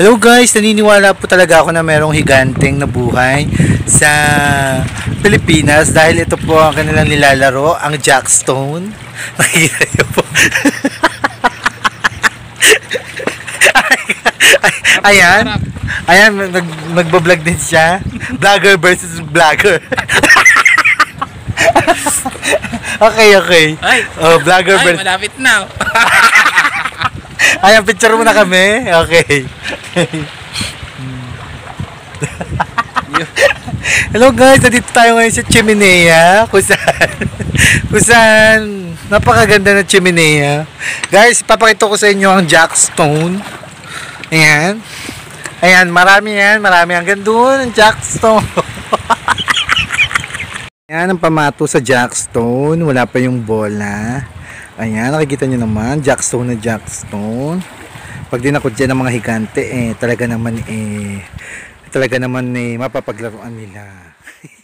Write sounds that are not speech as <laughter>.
Hello guys, naniniwala po talaga ako na merong higanteng na buhay sa Pilipinas dahil ito po ang kanilang nilalaro, ang Jackstone. <laughs> Nakikita niyo po. <laughs> Ayan. Ayan, nag, nagbablog din siya. Vlogger versus vlogger. <laughs> okay, okay. Ay, Oh, vlogger ay, versus... malapit na. Ayan, picture mo na kami. Okay. Hello guys, nandito tayo ngayon sa Chimenea kung saan, kung napakaganda na Chimenea. Guys, papakita ko sa inyo ang Jackstone. Ayan. Ayan, marami yan. Marami hanggang doon ang Jackstone. <laughs> Ayan ang pamato sa Jackstone. Wala pa yung bola. Ayan, nakikita nyo naman. Jackstone na Jackstone. Pag din ako dyan ng mga higante, eh, talaga naman, eh, talaga naman, eh, mapapaglaruan nila. <laughs>